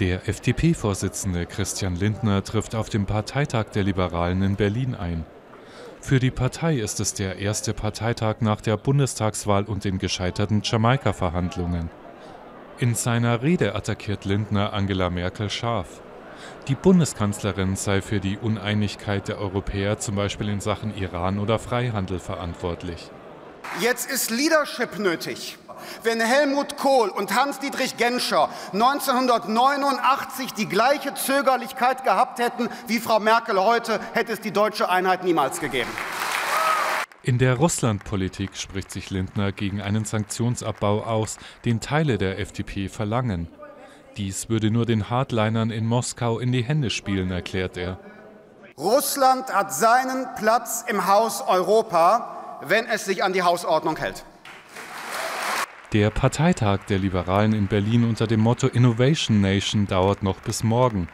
Der FDP-Vorsitzende Christian Lindner trifft auf dem Parteitag der Liberalen in Berlin ein. Für die Partei ist es der erste Parteitag nach der Bundestagswahl und den gescheiterten Jamaika-Verhandlungen. In seiner Rede attackiert Lindner Angela Merkel scharf. Die Bundeskanzlerin sei für die Uneinigkeit der Europäer zum Beispiel in Sachen Iran oder Freihandel verantwortlich. Jetzt ist Leadership nötig. Wenn Helmut Kohl und Hans-Dietrich Genscher 1989 die gleiche Zögerlichkeit gehabt hätten wie Frau Merkel heute, hätte es die deutsche Einheit niemals gegeben. In der Russlandpolitik spricht sich Lindner gegen einen Sanktionsabbau aus, den Teile der FDP verlangen. Dies würde nur den Hardlinern in Moskau in die Hände spielen, erklärt er. Russland hat seinen Platz im Haus Europa, wenn es sich an die Hausordnung hält. Der Parteitag der Liberalen in Berlin unter dem Motto Innovation Nation dauert noch bis morgen.